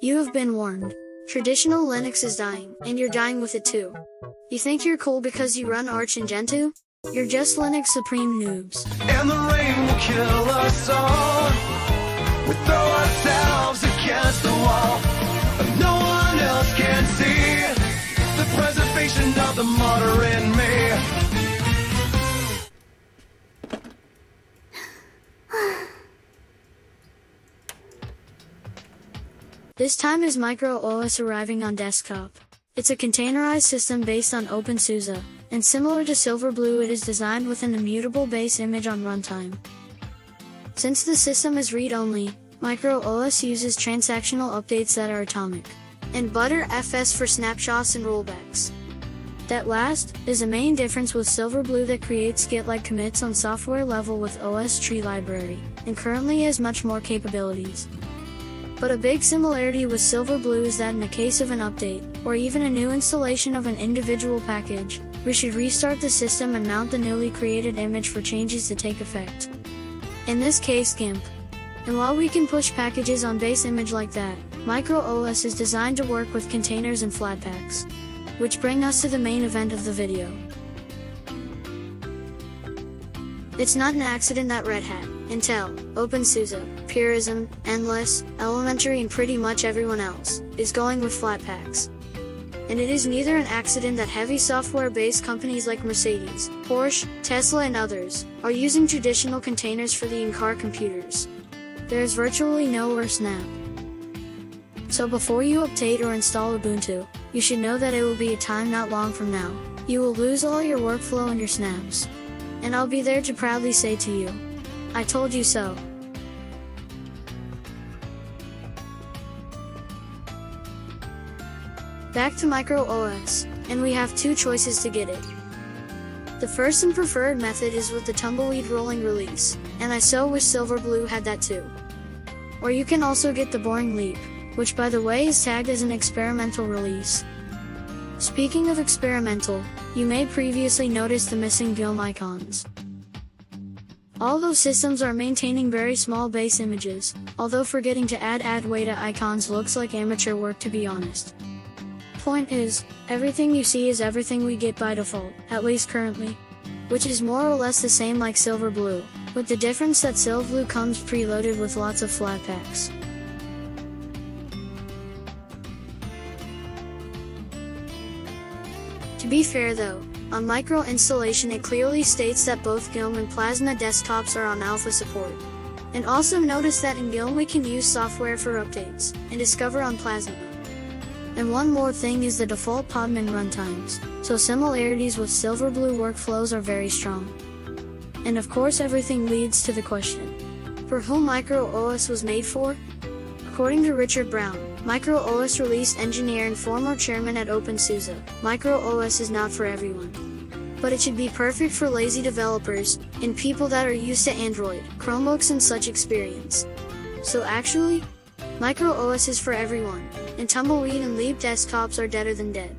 You have been warned. Traditional Linux is dying, and you're dying with it too. You think you're cool because you run Arch and Gentoo? You're just Linux Supreme noobs. And the rain will kill us all. We throw ourselves against the wall. But no one else can see the preservation of the. This time is Micro OS arriving on desktop. It's a containerized system based on OpenSUSE, and similar to Silverblue it is designed with an immutable base image on runtime. Since the system is read-only, Micro OS uses transactional updates that are atomic, and Btrfs for snapshots and rollbacks. That last is the main difference with Silverblue that creates Git-like commits on software level with OSTree library, and currently has much more capabilities. But a big similarity with Silverblue is that in the case of an update, or even a new installation of an individual package, we should restart the system and mount the newly created image for changes to take effect. In this case GIMP. And while we can push packages on base image like that, MicroOS is designed to work with containers and Flatpaks. Which bring us to the main event of the video. It's not an accident that Red Hat, Intel, OpenSUSE, Purism, Endless, Elementary and pretty much everyone else, is going with Flatpaks. And it is neither an accident that heavy software-based companies like Mercedes, Porsche, Tesla and others, are using traditional containers for the in-car computers. There is virtually no worse now. So before you update or install Ubuntu, you should know that it will be a time not long from now. You will lose all your workflow and your snaps. And I'll be there to proudly say to you, I told you so. Back to Micro OS, and we have two choices to get it. The first and preferred method is with the Tumbleweed rolling release, and I so wish Silverblue had that too. Or you can also get the Boring Leap, which by the way is tagged as an experimental release. Speaking of experimental, you may previously notice the missing GNOME icons. All those systems are maintaining very small base images, although forgetting to add Adwaita icons looks like amateur work to be honest. Point is, everything you see is everything we get by default, at least currently. Which is more or less the same like Silverblue, with the difference that Silverblue comes preloaded with lots of Flatpaks. To be fair though, on micro installation it clearly states that both GNOME and Plasma desktops are on alpha support. And also notice that in GNOME we can use software for updates, and discover on Plasma. And one more thing is the default Podman runtimes, so similarities with Silverblue workflows are very strong. And of course everything leads to the question. For whom Micro OS was made for? According to Richard Brown, Micro OS release engineer and former chairman at OpenSUSE, Micro OS is not for everyone. But it should be perfect for lazy developers, and people that are used to Android, Chromebooks and such experience. So actually, Micro OS is for everyone, and Tumbleweed and Leap desktops are deader than dead.